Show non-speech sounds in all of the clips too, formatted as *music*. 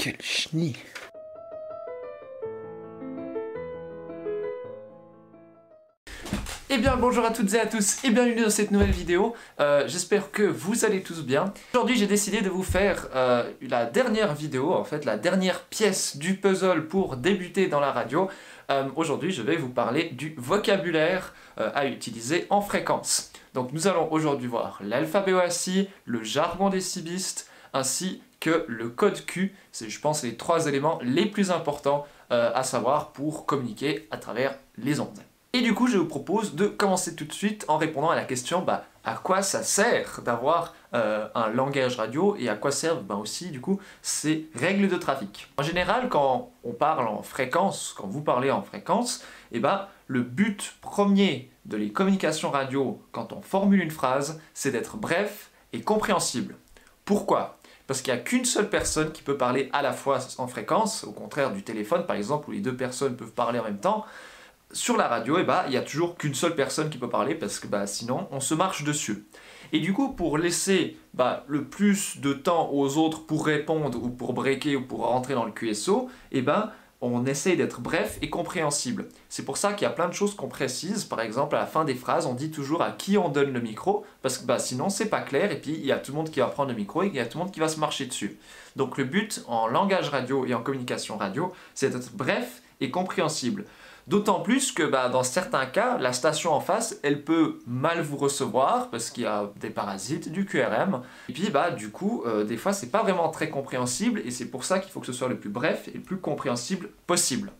Quel Eh bien bonjour à toutes et à tous et bienvenue dans cette nouvelle vidéo. Euh, J'espère que vous allez tous bien. Aujourd'hui j'ai décidé de vous faire euh, la dernière vidéo, en fait la dernière pièce du puzzle pour débuter dans la radio. Euh, Aujourd'hui je vais vous parler du vocabulaire à utiliser en fréquence. Donc nous allons aujourd'hui voir l'alphabet OASI, le jargon des cibistes, ainsi que le code Q. C'est je pense les trois éléments les plus importants euh, à savoir pour communiquer à travers les ondes. Et du coup, je vous propose de commencer tout de suite en répondant à la question bah, à quoi ça sert d'avoir euh, un langage radio et à quoi servent bah, aussi du coup ces règles de trafic? En général, quand on parle en fréquence, quand vous parlez en fréquence, et ben le but premier de les communications radio quand on formule une phrase, c'est d'être bref et compréhensible. Pourquoi? Parce qu'il n'y a qu'une seule personne qui peut parler à la fois en fréquence, au contraire du téléphone par exemple, où les deux personnes peuvent parler en même temps sur la radio, eh ben, il n'y a toujours qu'une seule personne qui peut parler parce que bah, sinon on se marche dessus. Et du coup, pour laisser bah, le plus de temps aux autres pour répondre ou pour breaker ou pour rentrer dans le QSO, eh ben, on essaye d'être bref et compréhensible. C'est pour ça qu'il y a plein de choses qu'on précise. Par exemple, à la fin des phrases, on dit toujours à qui on donne le micro, parce que bah, sinon c'est pas clair, et puis il y a tout le monde qui va prendre le micro et il y a tout le monde qui va se marcher dessus. Donc le but en langage radio et en communication radio, c'est d'être bref et compréhensible. D'autant plus que bah, dans certains cas, la station en face, elle peut mal vous recevoir parce qu'il y a des parasites, du QRM. Et puis bah, du coup, euh, des fois, c'est pas vraiment très compréhensible et c'est pour ça qu'il faut que ce soit le plus bref et le plus compréhensible possible.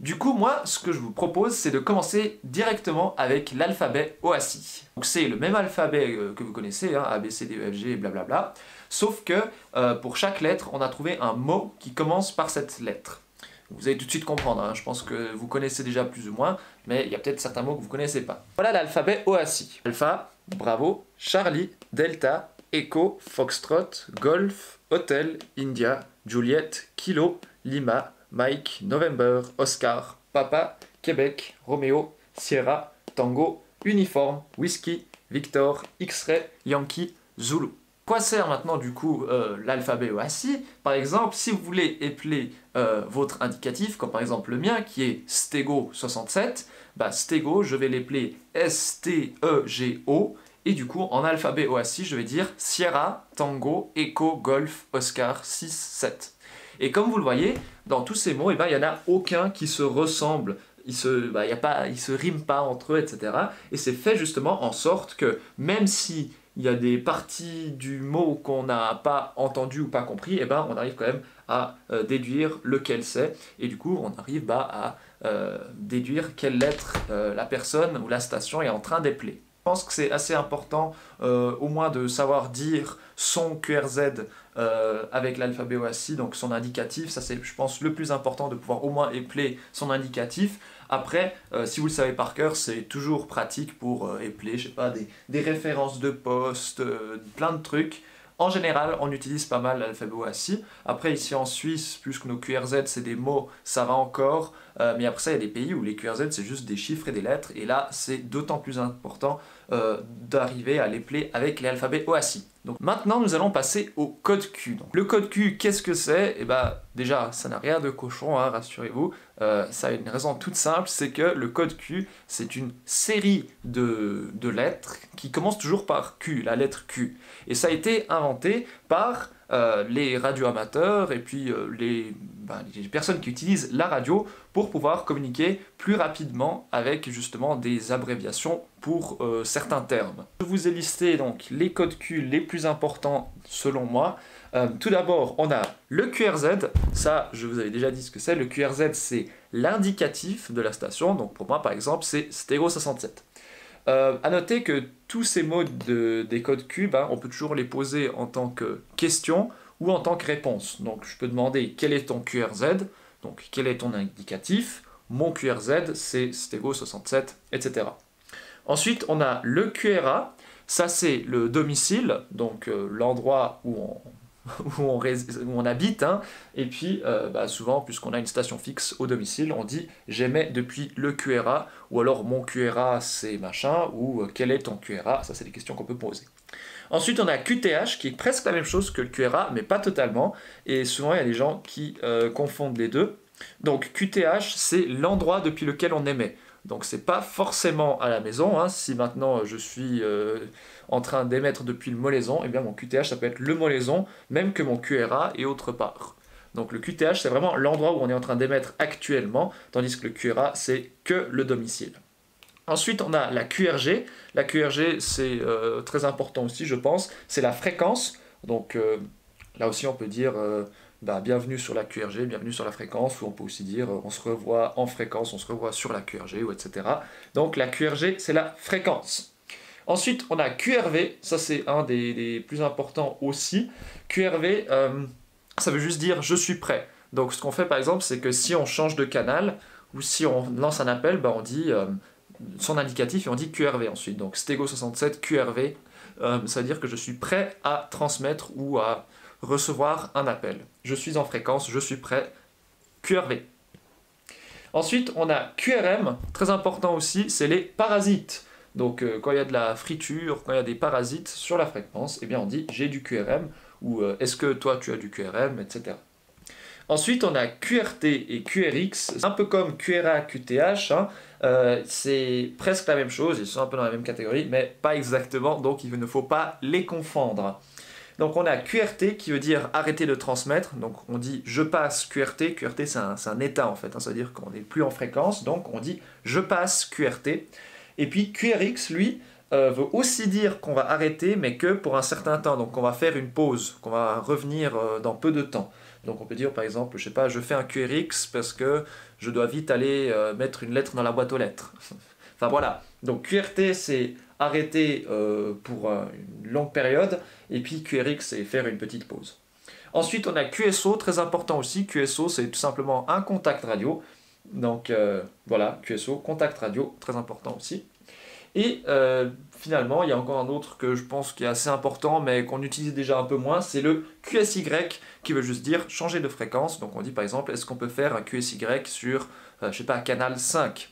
Du coup, moi, ce que je vous propose, c'est de commencer directement avec l'alphabet OASI. Donc c'est le même alphabet euh, que vous connaissez, hein, A, B, C, D, E, F, G, blablabla. Sauf que euh, pour chaque lettre, on a trouvé un mot qui commence par cette lettre. Vous allez tout de suite comprendre, hein. je pense que vous connaissez déjà plus ou moins, mais il y a peut-être certains mots que vous ne connaissez pas. Voilà l'alphabet OASI. Alpha, Bravo, Charlie, Delta, Echo, Foxtrot, Golf, Hotel, India, Juliette, Kilo, Lima, Mike, November, Oscar, Papa, Québec, Romeo, Sierra, Tango, Uniforme, Whisky, Victor, X-Ray, Yankee, Zulu quoi sert maintenant du coup euh, l'alphabet OASI Par exemple, si vous voulez épeler euh, votre indicatif, comme par exemple le mien qui est Stego67, bah Stego, je vais l'épeler S-T-E-G-O, et du coup en alphabet OASI, je vais dire Sierra, Tango, Echo, Golf, Oscar 6, 7. Et comme vous le voyez, dans tous ces mots, eh ben, il n'y en a aucun qui se ressemble ils se, bah, pas, se riment pas entre eux, etc. Et c'est fait justement en sorte que même si il y a des parties du mot qu'on n'a pas entendu ou pas compris, et eh ben on arrive quand même à euh, déduire lequel c'est, et du coup on arrive bah, à euh, déduire quelle lettre euh, la personne ou la station est en train d'épeler. Je pense que c'est assez important au moins de savoir dire son QRZ avec l'alphabet OASI, donc son indicatif, ça c'est je pense le plus important de pouvoir au moins épeler son indicatif. Après, euh, si vous le savez par cœur, c'est toujours pratique pour euh, épeler, je sais pas, des, références de poste, euh, plein de trucs. En général, on utilise pas mal l'alphabet OASI. Après, ici en Suisse, plus que nos QRZ, c'est des mots, ça va encore. Mais après ça, il y a des pays où les QRZ, c'est juste des chiffres et des lettres. Et là, c'est d'autant plus important d'arriver à l'épeler avec l'alphabet OASI. Donc maintenant, nous allons passer au code Q. Donc, le code Q, qu'est-ce que c'est? Eh bien, déjà, ça n'a rien de cochon, hein, rassurez-vous. Euh, ça a une raison toute simple, c'est que le code Q, c'est une série de, lettres qui commence toujours par Q, la lettre Q. Et ça a été inventé par euh, les radioamateurs et puis euh, les, ben, les, personnes qui utilisent la radio pour pouvoir communiquer plus rapidement avec justement des abréviations pour certains termes. Je vous ai listé donc les codes Q les plus importants selon moi. Euh, tout d'abord, on a le QRZ. Ça, je vous avais déjà dit ce que c'est. Le QRZ, c'est l'indicatif de la station. Donc pour moi, par exemple, c'est Stéro 67. Euh, à noter que tous ces mots des codes cubes, hein, on peut toujours les poser en tant que question ou en tant que réponse. Donc je peux demander quel est ton QRZ, donc quel est ton indicatif, mon QRZ c'est Stego 67, etc. Ensuite on a le QRA, ça c'est le domicile, donc euh, l'endroit où on, *laughs* où on, habite, hein. et puis euh, bah, souvent, puisqu'on a une station fixe au domicile, on dit j'émets depuis le QRA, ou alors mon QRA c'est machin, ou quel est ton QRA, ça c'est des questions qu'on peut poser. Ensuite, on a QTH, qui est presque la même chose que le QRA, mais pas totalement. Et souvent, il y a des gens qui euh, confondent les deux. Donc QTH, c'est l'endroit depuis lequel on émet. Donc c'est pas forcément à la maison. Hein. Si maintenant je suis euh, en train d'émettre depuis le molaison, et eh bien mon QTH ça peut être le molaison, même que mon QRA est autre part. Donc le QTH c'est vraiment l'endroit où on est en train d'émettre actuellement, tandis que le QRA c'est que le domicile. Ensuite, on a la QRG. La QRG, c'est euh, très important aussi, je pense. C'est la fréquence. Donc euh, là aussi, on peut dire euh, bah, bienvenue sur la QRG, bienvenue sur la fréquence, ou on peut aussi dire on se revoit en fréquence, on se revoit sur la QRG, ou etc. Donc la QRG, c'est la fréquence. Ensuite, on a QRV. Ça, c'est un des, plus importants aussi. QRV, ça veut juste dire je suis prêt. Donc ce qu'on fait par exemple, c'est que si on change de canal, ou si on lance un appel, bah, on dit son indicatif et on dit QRV ensuite. Donc Stego67 QRV, euh, ça veut dire que je suis prêt à transmettre ou à recevoir un appel. Je suis en fréquence, je suis prêt, QRV. Ensuite, on a QRM, très important aussi, c'est les parasites. Donc euh, quand il y a de la friture, quand il y a des parasites sur la fréquence, eh bien on dit j'ai du QRM ou euh, est-ce que toi tu as du QRM, etc. Ensuite, on a QRT et QRX, un peu comme QRA, QTH. Hein. Euh, c'est presque la même chose, ils sont un peu dans la même catégorie, mais pas exactement, donc il ne faut pas les confondre. Donc on a QRT qui veut dire arrêter de transmettre, donc on dit je passe QRT, QRT c'est un, état en fait, hein. ça veut dire qu'on n'est plus en fréquence, donc on dit je passe QRT. Et puis QRX, lui, euh, veut aussi dire qu'on va arrêter, mais que pour un certain temps, donc on va faire une pause, qu'on va revenir euh, dans peu de temps. Donc on peut dire par exemple, je sais pas, je fais un QRX parce que je dois vite aller euh, mettre une lettre dans la boîte aux lettres. *laughs* enfin voilà. Donc QRT c'est arrêter euh, pour une longue période et puis QRX c'est faire une petite pause. Ensuite on a QSO, très important aussi. QSO c'est tout simplement un contact radio. Donc euh, voilà, QSO, contact radio, très important aussi. Et euh, finalement, il y a encore un autre que je pense qui est assez important, mais qu'on utilise déjà un peu moins, c'est le QSY, qui veut juste dire changer de fréquence. Donc on dit par exemple, est-ce qu'on peut faire un QSY sur, euh, je sais pas, canal 5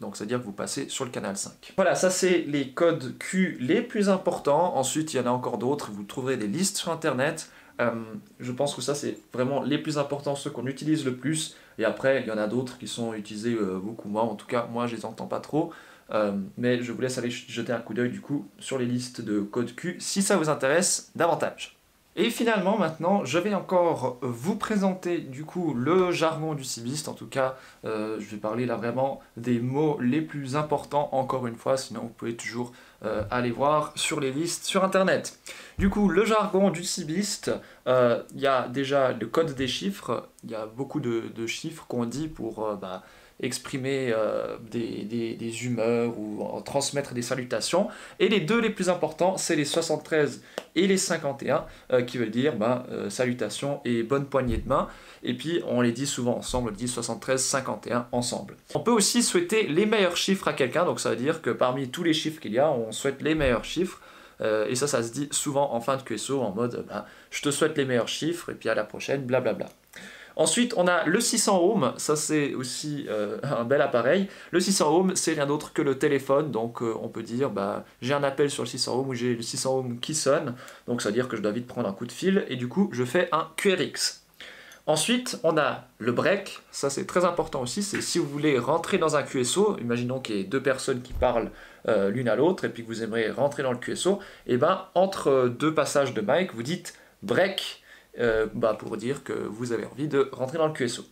donc c'est-à-dire que vous passez sur le canal 5. Voilà, ça c'est les codes Q les plus importants. Ensuite, il y en a encore d'autres. Vous trouverez des listes sur Internet. Euh, je pense que ça c'est vraiment les plus importants, ceux qu'on utilise le plus. Et après, il y en a d'autres qui sont utilisés beaucoup moins. En tout cas, moi je les entends pas trop. Euh, mais je vous laisse aller jeter un coup d'œil du coup sur les listes de code Q si ça vous intéresse davantage. Et finalement maintenant je vais encore vous présenter du coup le jargon du cibiste, en tout cas euh, je vais parler là vraiment des mots les plus importants encore une fois, sinon vous pouvez toujours euh, aller voir sur les listes sur internet. Du coup le jargon du cibiste, il y a déjà le code des chiffres, il y a beaucoup de, chiffres qu'on dit pour bah, exprimer euh, des, humeurs ou transmettre des salutations. Et les deux les plus importants, c'est les 73 et les 51, euh, qui veulent dire ben, euh, salutations et bonne poignée de main. Et puis on les dit souvent ensemble, on dit 73, 51 ensemble. On peut aussi souhaiter les meilleurs chiffres à quelqu'un, donc ça veut dire que parmi tous les chiffres qu'il y a, on souhaite les meilleurs chiffres. et ça, ça se dit souvent en fin de QSO en mode ben, je te souhaite les meilleurs chiffres et puis à la prochaine, blablabla. Ensuite, on a le 600 ohm, ça c'est aussi euh, un bel appareil. Le 600 ohm, c'est rien d'autre que le téléphone, donc euh, on peut dire, bah, j'ai un appel sur le 600 ohm ou j'ai le 600 ohm qui sonne, donc ça veut dire que je dois vite prendre un coup de fil, et du coup, je fais un QRX. Ensuite, on a le break, ça c'est très important aussi, c'est si vous voulez rentrer dans un QSO, imaginons qu'il y ait deux personnes qui parlent euh, l'une à l'autre, et puis que vous aimeriez rentrer dans le QSO, et ben entre deux passages de mic, vous dites break euh, bah, pour dire que vous avez envie de rentrer dans le QSO.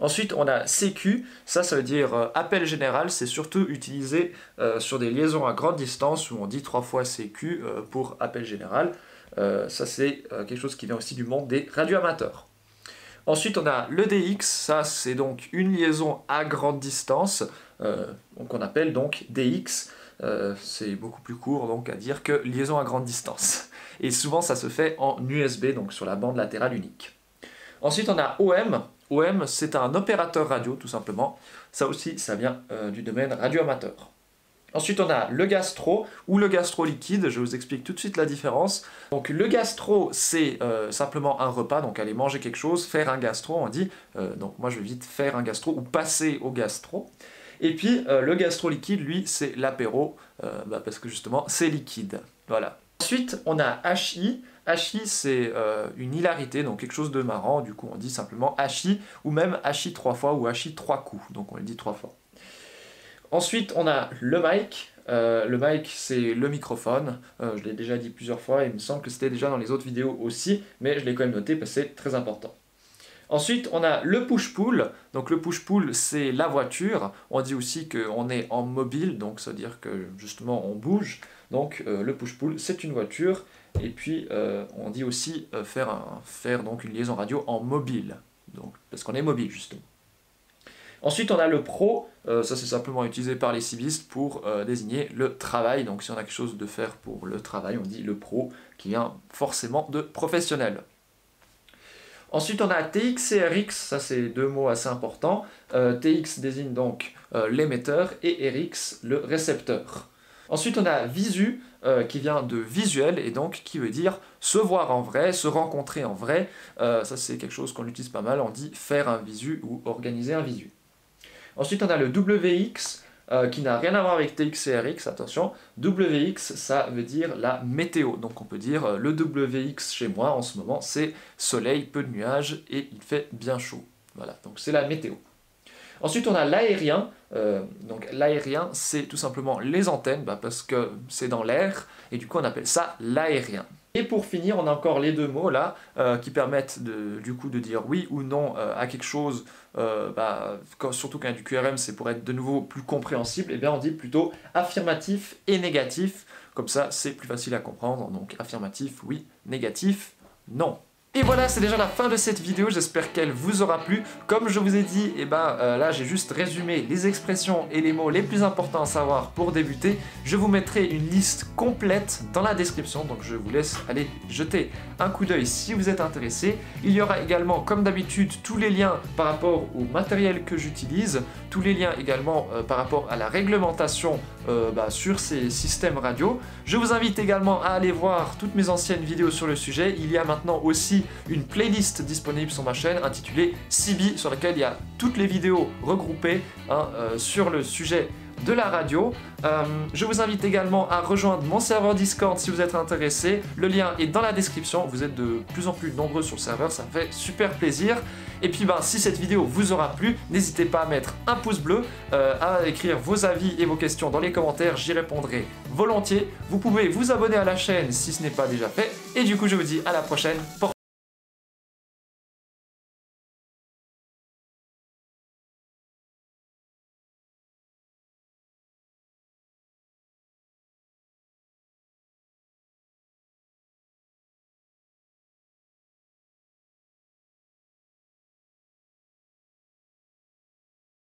Ensuite, on a CQ, ça, ça veut dire euh, appel général, c'est surtout utilisé euh, sur des liaisons à grande distance où on dit trois fois CQ pour appel général. ça, c'est quelque chose qui vient aussi du monde des radioamateurs. Ensuite, on a le DX, ça, c'est donc une liaison à grande distance, qu'on appelle donc DX. c'est beaucoup plus court donc à dire que liaison à grande distance et souvent ça se fait en USB, donc sur la bande latérale unique. Ensuite on a OM, OM c'est un opérateur radio tout simplement, ça aussi ça vient euh, du domaine radio-amateur. Ensuite, on a le gastro ou le gastro liquide. Je vous explique tout de suite la différence. Donc, le gastro, c'est euh, simplement un repas, donc aller manger quelque chose, faire un gastro, on dit. Euh, donc, moi, je vais vite faire un gastro ou passer au gastro. Et puis, le gastro liquide, lui, c'est l'apéro, bah, parce que justement, c'est liquide. Voilà. Ensuite, on a HI. HI, c'est euh, une hilarité, donc quelque chose de marrant. Du coup, on dit simplement HI, ou même HI trois fois, ou HI trois coups. Donc, on le dit trois fois. Ensuite, on a le mic. Euh, le mic, c'est le microphone. Euh, je l'ai déjà dit plusieurs fois, il me semble que c'était déjà dans les autres vidéos aussi, mais je l'ai quand même noté parce que c'est très important. Ensuite, on a le push-pull. Donc le push-pull, c'est la voiture. On dit aussi qu'on est en mobile, donc ça veut dire que justement on bouge. Donc euh, le push-pull, c'est une voiture. Et puis on dit aussi faire, faire donc une liaison radio en mobile. Donc, parce qu'on est mobile justement. Ensuite, on a le pro, euh, ça c'est simplement utilisé par les civistes pour euh, désigner le travail. Donc si on a quelque chose de faire pour le travail, on dit le pro, qui vient forcément de professionnel. Ensuite, on a TX et RX, ça c'est deux mots assez importants. Euh, TX désigne donc l'émetteur et RX le récepteur. Ensuite, on a visu, qui vient de visuel, et donc qui veut dire se voir en vrai, se rencontrer en vrai. ça c'est quelque chose qu'on utilise pas mal, on dit faire un visu ou organiser un visu. Ensuite, on a le WX, euh, qui n'a rien à voir avec TX et RX, attention. WX, ça veut dire la météo. Donc on peut dire euh, le WX chez moi en ce moment, c'est soleil, peu de nuages et il fait bien chaud. Voilà, donc c'est la météo. Ensuite, on a l'aérien. Euh, donc l'aérien, c'est tout simplement les antennes, bah, parce que c'est dans l'air, et du coup on appelle ça l'aérien. Et pour finir, on a encore les deux mots là, euh, qui permettent du coup de dire oui ou non euh, à quelque chose, bah, surtout quand il y a du QRM, c'est pour être de nouveau plus compréhensible, et bien on dit plutôt affirmatif et négatif, comme ça c'est plus facile à comprendre, donc affirmatif oui, négatif non. Et voilà, c'est déjà la fin de cette vidéo, j'espère qu'elle vous aura plu. Comme je vous ai dit, eh ben, euh, là j'ai juste résumé les expressions et les mots les plus importants à savoir pour débuter. Je vous mettrai une liste complète dans la description, donc je vous laisse aller jeter un coup d'œil si vous êtes intéressé. Il y aura également, comme d'habitude, tous les liens par rapport au matériel que j'utilise, tous les liens également euh, par rapport à la réglementation euh, bah, sur ces systèmes radio. Je vous invite également à aller voir toutes mes anciennes vidéos sur le sujet. Il y a maintenant une playlist disponible sur ma chaîne intitulée CB sur laquelle il y a toutes les vidéos regroupées hein, euh, sur le sujet de la radio. Euh, je vous invite également à rejoindre mon serveur Discord si vous êtes intéressé. Le lien est dans la description. Vous êtes de plus en plus nombreux sur le serveur, ça me fait super plaisir. Et puis ben, si cette vidéo vous aura plu, n'hésitez pas à mettre un pouce bleu, euh, à écrire vos avis et vos questions dans les commentaires, j'y répondrai volontiers. Vous pouvez vous abonner à la chaîne si ce n'est pas déjà fait. Et du coup je vous dis à la prochaine.